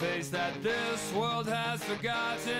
face that this world has forgotten.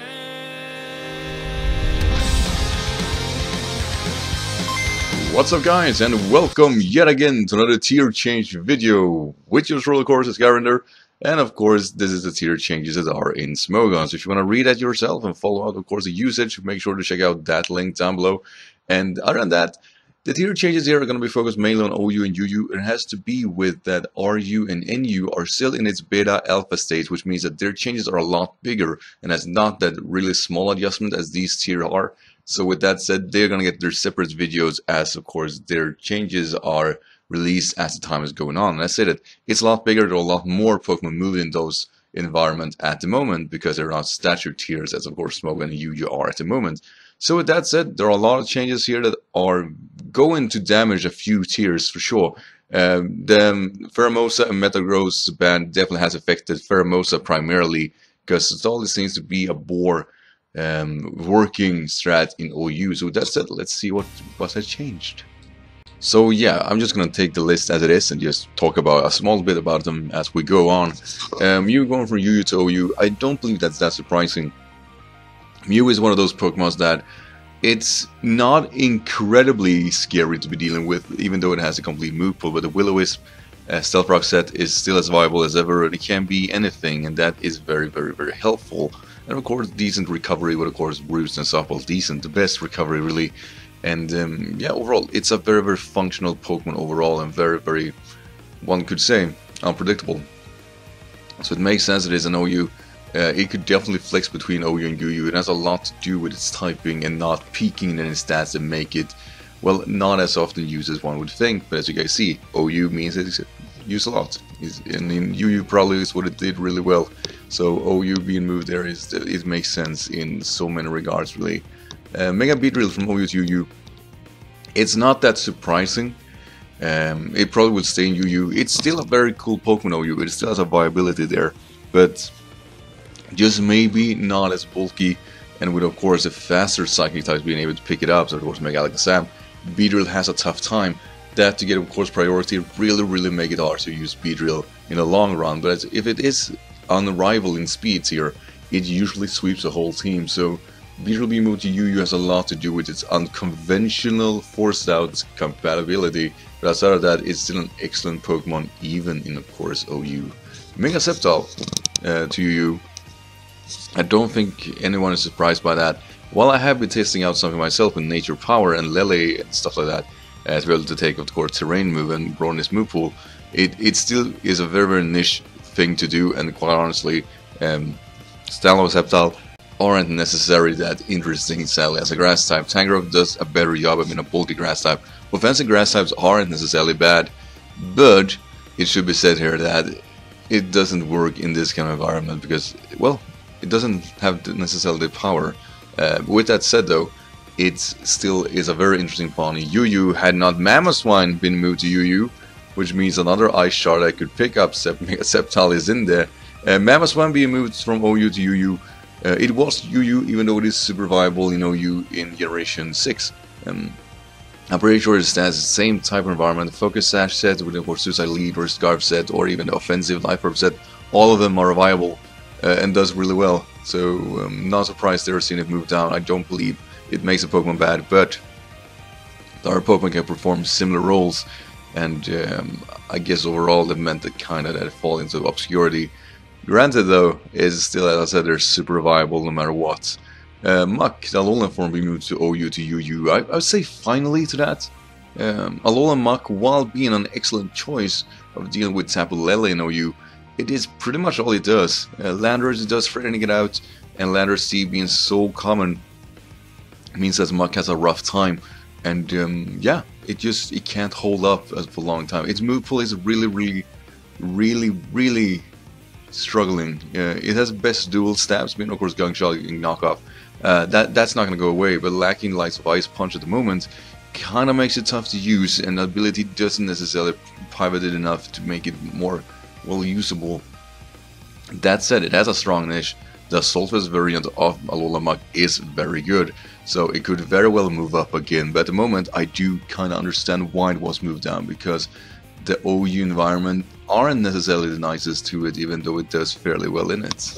What's up guys and welcome yet again to another tier change video with your roller course Skyrander and of course this is the tier changes that are in Smogon. So if you want to read that yourself and follow out of course the usage make sure to check out that link down below. And other than that the tier changes here are going to be focused mainly on OU and UU. It has to be with that RU and NU are still in its beta alpha stage, which means that their changes are a lot bigger and has not that really small adjustment as these tier are. So with that said, they're going to get their separate videos as, of course, their changes are released as the time is going on. And I said that it's a lot bigger, there are a lot more Pokemon moving in those environment at the moment because they're not statue tiers as, of course, Smogon and UU are at the moment. So with that said, there are a lot of changes here that are going to damage a few tiers for sure. Um, the Pheromosa and Metagross ban definitely has affected Pheromosa primarily because it always seems to be a bore um, working strat in OU. So with that said, let's see what, what has changed. So yeah, I'm just gonna take the list as it is and just talk about a small bit about them as we go on. Um, you going from UU to OU, I don't believe that's that surprising. Mew is one of those Pokemons that it's not incredibly scary to be dealing with, even though it has a complete move pool, but the Will-O-Wisp uh, Stealth Rock set is still as viable as ever, and it can be anything, and that is very, very, very helpful. And of course, decent recovery with, of course, Roost and Soft-Boiled, decent, the best recovery, really. And um, yeah, overall, it's a very, very functional Pokemon overall, and very, very, one could say, unpredictable. So it makes sense it is an OU uh, it could definitely flex between OU and UU. It has a lot to do with its typing and not peaking in its stats and make it, well, not as often used as one would think. But as you guys see, OU means it's used a lot. and in UU probably is what it did really well. So OU being moved there is it makes sense in so many regards really. Uh, Mega Beedrill from OU to UU. It's not that surprising. Um, it probably would stay in UU. It's still a very cool Pokemon OU. It still has a viability there, but just maybe not as bulky and with of course the faster psychic types being able to pick it up, so of course Mega Alakazam, Beedrill has a tough time. That to get of course priority really really make it hard to use Beedrill in the long run, but if it is rival in speeds here, it usually sweeps the whole team, so Beedrill being moved to UU has a lot to do with its unconventional forced out compatibility, but outside of that, it's still an excellent Pokemon even in of course OU. Mega Sceptile uh, to UU I don't think anyone is surprised by that. While I have been testing out something myself in Nature Power and Lele and stuff like that, as well to take of course terrain move and this move pool, it, it still is a very very niche thing to do and quite honestly, um, Sceptile aren't necessarily that interesting sadly as a grass type. Tangrowth does a better job of being a bulky grass type. Offensive grass types aren't necessarily bad, but it should be said here that it doesn't work in this kind of environment because, well, it doesn't have necessarily the power. Uh, with that said though, it still is a very interesting pony. UU had not Mamoswine been moved to UU, which means another Ice Shard I could pick up, Sceptile is in there. Uh, Mamoswine being moved from OU to UU, uh, it was UU even though it is super viable in OU in Generation 6. Um, I'm pretty sure it has the same type of environment, Focus Sash set with course Suicide Lead or Scarf set or even the Offensive Life Orb set, all of them are viable and does really well. So um, not surprised they're seeing it move down. I don't believe it makes a Pokemon bad, but our Pokemon can perform similar roles, and um, I guess overall that meant that kind of that it fall into obscurity. Granted, though, is still as I said they're super viable no matter what. Uh, Muk, the Alolan form, we moved to OU to UU. I, I would say finally to that. Um, Alolan Muk, while being an excellent choice of dealing with Tapu Lele in OU, it is pretty much all it does. Uh, Landorus does threatening it out, and Landorus C being so common means that Muk has a rough time. And um, yeah, it just it can't hold up for a long time. Its move pool is really, really, really, really struggling. Uh, it has best dual stabs, being of course Gunk Shot and knockoff. Uh, that that's not going to go away, but lacking Lights of Ice Punch at the moment kind of makes it tough to use, and the ability doesn't necessarily pivot it enough to make it more well usable. That said, it has a strong niche. The Solstice variant of Alolan Muk is very good, so it could very well move up again, but at the moment I do kinda understand why it was moved down, because the OU environment aren't necessarily the nicest to it, even though it does fairly well in it.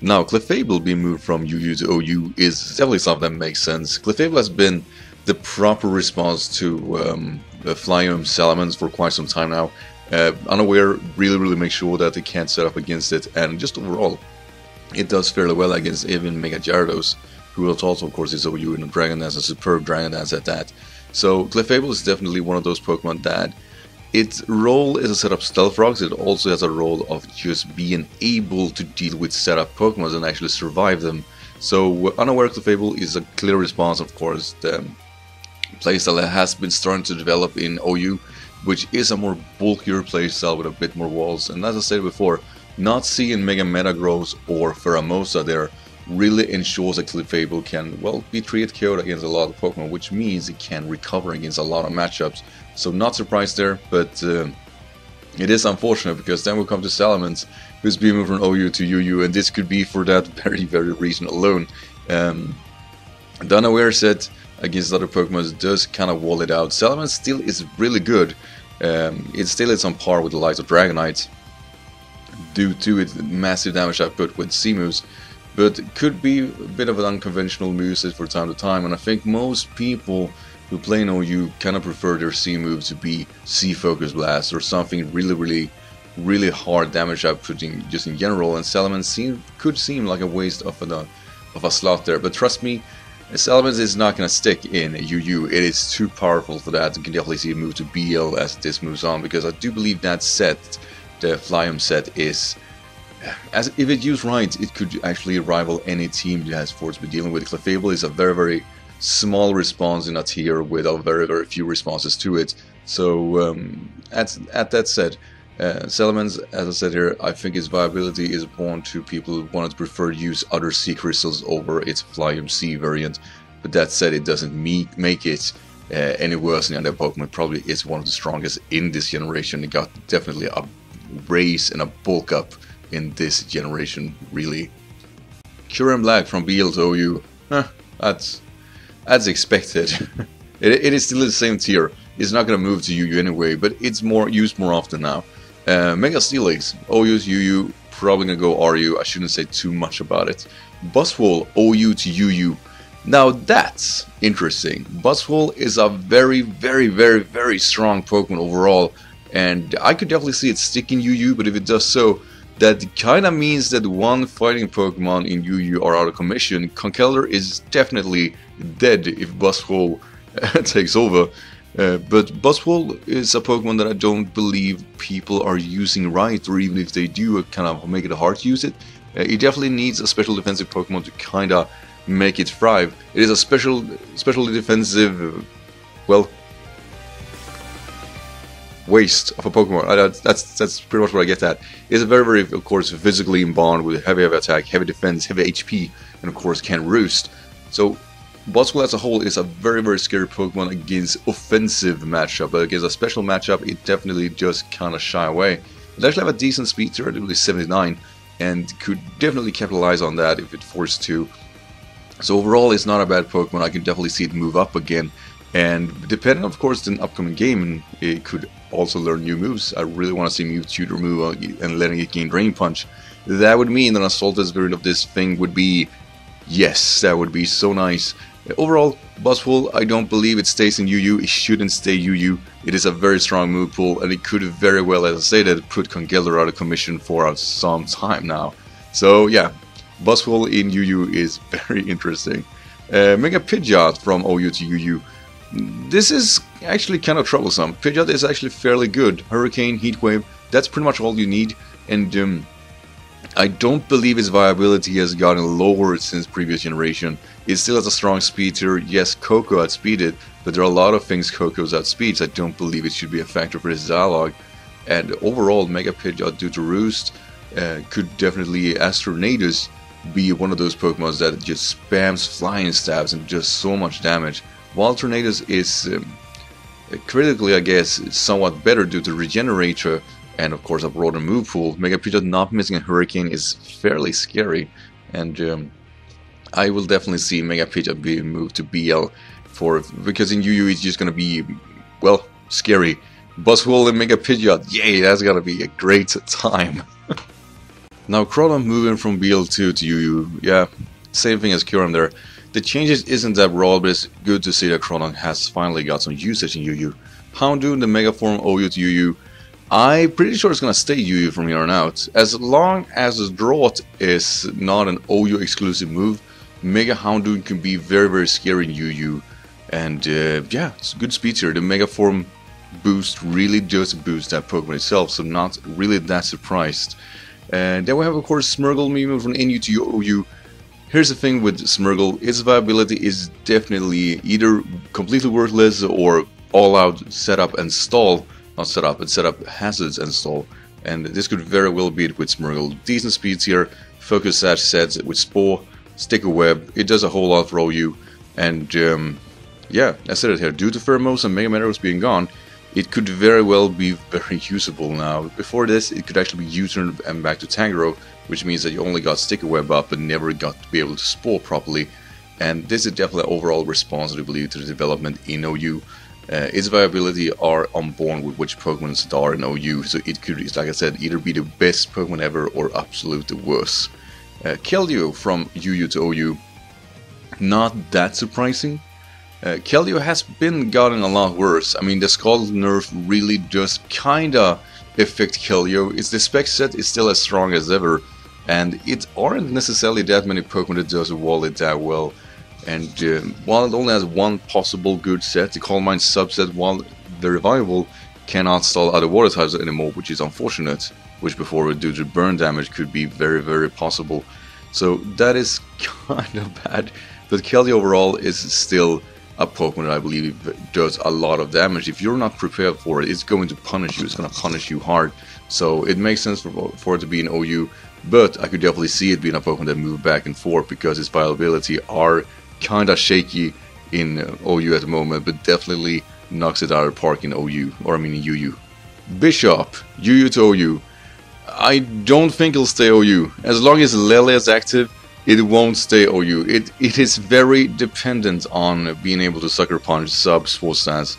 Now, Clefable being moved from UU to OU is definitely something that makes sense. Clefable has been the proper response to um, Flyum Salamence for quite some time now. Uh, Unaware really, really make sure that they can't set up against it, and just overall, it does fairly well against even Mega Gyarados, who also, of course, is OU in a Dragon Dance, a superb Dragon Dance at that. So, Clefable is definitely one of those Pokemon that its role is a set up stealth rocks, it also has a role of just being able to deal with setup Pokemon and actually survive them. So Unaware Clefable is a clear response, of course, the playstyle that has been starting to develop in OU, which is a more bulkier playstyle with a bit more walls. And as I said before, not seeing Mega Metagross or Pheromosa there really ensures that Clefable can, well, be treated KO'd against a lot of Pokemon, which means it can recover against a lot of matchups. So not surprised there, but uh, it is unfortunate because then we come to Salamence, who's being moved from OU to UU, and this could be for that very, very reason alone. Um, the Unaware set against other Pokemon does kind of wall it out. Salamence still is really good. Um, it still is on par with the likes of Dragonite due to its massive damage output with Z-moves, but could be a bit of an unconventional moveset for time to time, and I think most people who play in OU kind of prefer their Z move to be Z focus blast or something really, really, really hard damage outputting just in general. And Salamence seem, could seem like a waste of a of a slot there, but trust me, Salamence is not going to stick in UU. It is too powerful for that. You can definitely see it move to BL as this moves on because I do believe that set, the Flyum set, is as if it used right, it could actually rival any team that has Force be dealing with. Clefable is a very, very small response in a tier with a very very few responses to it. So um, at at that said, uh, Salamence, as I said here, I think its viability is born to people who wanted to prefer to use other Z crystals over its Flyum Z variant. But that said, it doesn't make make it uh, any worse than the other Pokemon. Probably is one of the strongest in this generation. It got definitely a raise and a bulk up in this generation, really. Kyurem Black from BL to OU. Huh, that's as expected. it, it is still the same tier. It's not going to move to UU anyway, but it's more used more often now. Uh, Mega Steelix, OU's UU, probably to go RU. I shouldn't say too much about it. Buzzwole, OU to UU. Now that's interesting. Buzzwole is a very, very, very, very strong Pokemon overall, and I could definitely see it sticking UU, but if it does so, that kind of means that one fighting Pokemon in UU are out of commission. Conkeldurr is definitely dead if Buzzwole takes over. Uh, but Buzzwole is a Pokemon that I don't believe people are using right, or even if they do, kind of make it hard to use it. Uh, it definitely needs a special defensive Pokemon to kind of make it thrive. It is a special, specially defensive, uh, well, waste of a Pokemon. Uh, that's, that's pretty much what I get at. It's a very, very, of course, physically in bond with heavy, heavy attack, heavy defense, heavy HP, and of course can roost. So Buzzwole as a whole is a very, very scary Pokemon against offensive matchup, but against a special matchup, it definitely just kind of shy away. It actually have a decent speed to it, 79, and could definitely capitalize on that if it forced to. So overall, it's not a bad Pokemon. I can definitely see it move up again. And depending, of course, on the upcoming game, and it could also learn new moves. I really want to see Mewtwo move uh, and letting it gain Drain Punch. That would mean that a Salted variant of this thing would be... Yes, that would be so nice. Overall, Buzzwole, I don't believe it stays in UU. It shouldn't stay UU. It is a very strong move pool, and it could very well, as I stated, put Conkeldurr out of commission for some time now. So yeah, Buzzwole in UU is very interesting. Uh, Mega Pidgeot from OU to UU. This is actually kind of troublesome. Pidgeot is actually fairly good. Hurricane, Heatwave, that's pretty much all you need. And um, I don't believe its viability has gotten lower since previous generation. It still has a strong speed tier. Yes, Koko outspeeded, but there are a lot of things Koko's outspeeds. I don't believe it should be a factor for this dialogue. And overall, Mega Pidgeot due to Roost uh, could definitely Astronatus be one of those Pokemons that just spams flying stabs and just so much damage. While Tornadus is um, critically, I guess, somewhat better due to Regenerator and of course a broader move pool, Mega Pidgeot not missing a Hurricane is fairly scary and um, I will definitely see Mega Pidgeot being moved to BL for because in UU it's just gonna be well scary Buzzwole and Mega Pidgeot. Yay, that's gonna be a great time. now, Crawdaunt moving from BL2 to UU. Yeah, same thing as Kyurem there. The changes isn't that raw, but it's good to see that Crawdaunt has finally got some usage in UU. Houndoom, the Mega Form OU to UU. I'm pretty sure it's gonna stay UU from here on out. As long as the Drought is not an OU exclusive move, Mega Houndoom can be very very scary in UU. And uh, yeah, it's good speed here. The Mega Form boost really does boost that Pokemon itself, so not really that surprised. And then we have of course Smeargle moving from NU to OU. Here's the thing with Smeargle, its viability is definitely either completely worthless or all out setup and stall, not setup, but setup hazards and stall. And this could very well be it with Smeargle. Decent speeds here, focus sash sets with Spore, Sticky Web, it does a whole lot for OU. And um, yeah, I said it here, due to Pheromosa and Mega Meadows being gone, it could very well be very usable now. Before this, it could actually be U-turned and back to Tangrowth, which means that you only got Sticky Web up but never got to be able to Spore properly. And this is definitely overall responsibility believe to the development in OU. Uh, its viability are on board with which Pokemon that are in OU, so it could, like I said, either be the best Pokemon ever or absolute the worst. Uh, Keldeo from UU to OU, not that surprising. Uh, Keldeo has been gotten a lot worse. I mean, the Skull nerf really does kinda affect Keldeo. Its the spec set is still as strong as ever, and it aren't necessarily that many Pokemon that does wall it that well. And uh, while it only has one possible good set, the Calm Mind subset, while the revival cannot stall other water types anymore, which is unfortunate, which before due to burn damage could be very, very possible. So that is kind of bad, but Kelly overall is still a Pokemon that I believe does a lot of damage. If you're not prepared for it, it's going to punish you. It's going to punish you hard. So it makes sense for, for it to be an OU, but I could definitely see it being a Pokemon that move back and forth because its viability are kind of shaky in OU at the moment, but definitely knocks it out of the park in OU, or I mean in UU. Bisharp, UU to OU. I don't think it'll stay OU. As long as Lele is active, it won't stay OU. It it is very dependent on being able to sucker punch subs sports stance.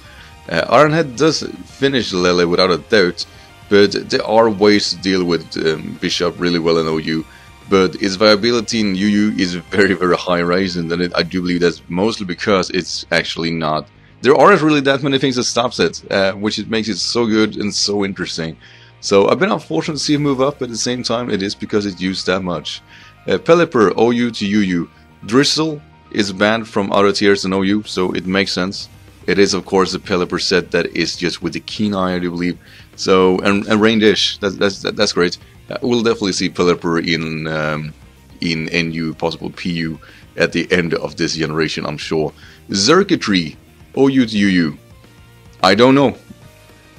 Uh, Ironhead does finish Lele without a doubt, but there are ways to deal with um, Bisharp really well in OU. But its viability in UU is very very high rising, and it, I do believe that's mostly because it's actually not. There aren't really that many things that stops it, uh, which it makes it so good and so interesting. So I've been unfortunate to see it move up, but at the same time, it is because it's used that much. Uh, Pelipper, OU to UU. Drizzle is banned from other tiers than OU, so it makes sense. It is, of course, the Pelipper set that is just with the keen eye, I do believe. So, and, and Rain Dish, that's, that's, that's great. Uh, we'll definitely see Pelipper in, um, in NU, possible PU, at the end of this generation, I'm sure. Xurkitree, OU. I don't know.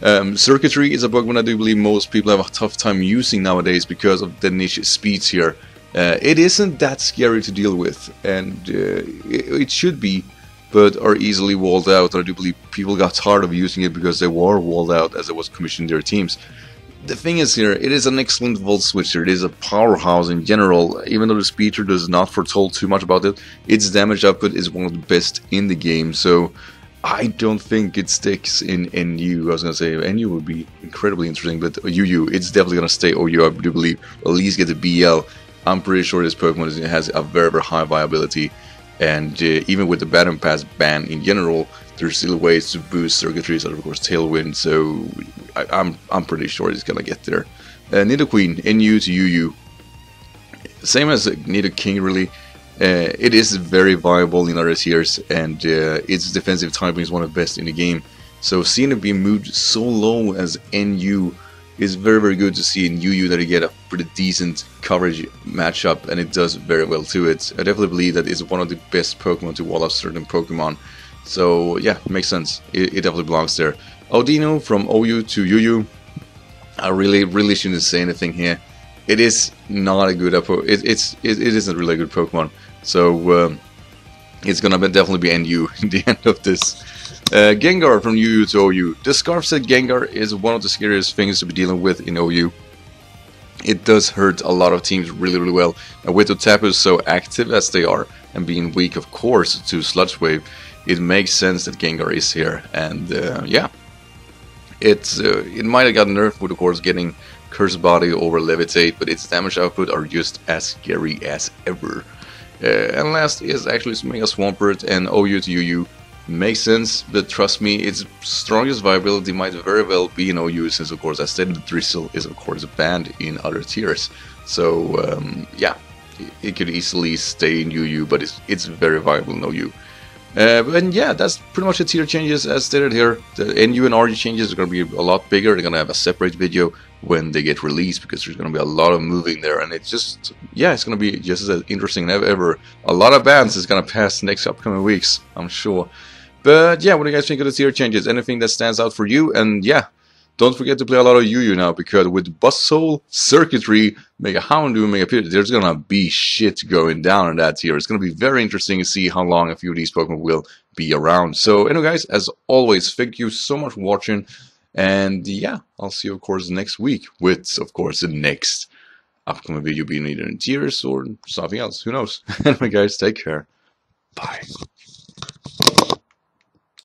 Um, Xurkitree is a Pokemon I do believe most people have a tough time using nowadays because of the niche speeds here. Uh, it isn't that scary to deal with, and uh, it, it, should be, but are easily walled out. I do believe people got tired of using it because they were walled out as it was commissioned their teams. The thing is here, it is an excellent Volt Switcher, it is a powerhouse in general, even though the speedster does not foretold too much about it, its damage output is one of the best in the game, so I don't think it sticks in NU. I was gonna say NU would be incredibly interesting, but UU, it's definitely gonna stay OU. I do believe at least get the BL I'm pretty sure this Pokemon has a very, very high viability. And uh, even with the Baton Pass ban in general, there's still ways to boost Xurkitree, so of course Tailwind, so I, am I'm, I'm pretty sure it's gonna get there. Uh, Nidoqueen, NU to UU. Same as Nidoking really. Uh, it is very viable in other tiers, and uh, its defensive typing is one of the best in the game. So seeing it be moved so low as NU is very very good to see in UU that you get a pretty decent coverage matchup and it does very well to it. I definitely believe that it's one of the best Pokemon to wall off certain Pokemon. So yeah, makes sense. It, it definitely belongs there. Audino from OU to UU. I really really shouldn't say anything here. It is not a good it, it's it, it isn't really a good Pokemon. So um, it's gonna be, definitely be NU in the end of this. Uh, Gengar from UU to OU. The Scarf set Gengar is one of the scariest things to be dealing with in OU. It does hurt a lot of teams really, really well. And with Otapu so active as they are, and being weak, of course, to Sludge Wave, it makes sense that Gengar is here. And uh, yeah, it's uh, it might have gotten nerfed with of course getting Curse Body over Levitate, but its damage output are just as scary as ever. Uh, and last is actually Mega Swampert and OU to UU. Makes sense, but trust me, its strongest viability might very well be in OU since of course I stated Drizzle is of course banned in other tiers. So um, yeah, it could easily stay in UU, but it's, it's very viable in OU. Uh, and yeah, that's pretty much the tier changes as stated here. The NU and RG changes are going to be a lot bigger. They're going to have a separate video when they get released because there's going to be a lot of moving there. And it's just, yeah, it's going to be just as interesting as ever. A lot of bands is going to pass next upcoming weeks, I'm sure. But yeah, what do you guys think of the tier changes? Anything that stands out for you? And yeah, don't forget to play a lot of UU now because with Buzzsaw, Xurkitree, Mega Houndoom, Mega Pit, there's gonna be shit going down in that tier. It's gonna be very interesting to see how long a few of these Pokemon will be around. So anyway guys, as always, thank you so much for watching. And yeah, I'll see you of course next week with of course the next upcoming video being either in tiers or something else. Who knows? anyway guys, take care. Bye.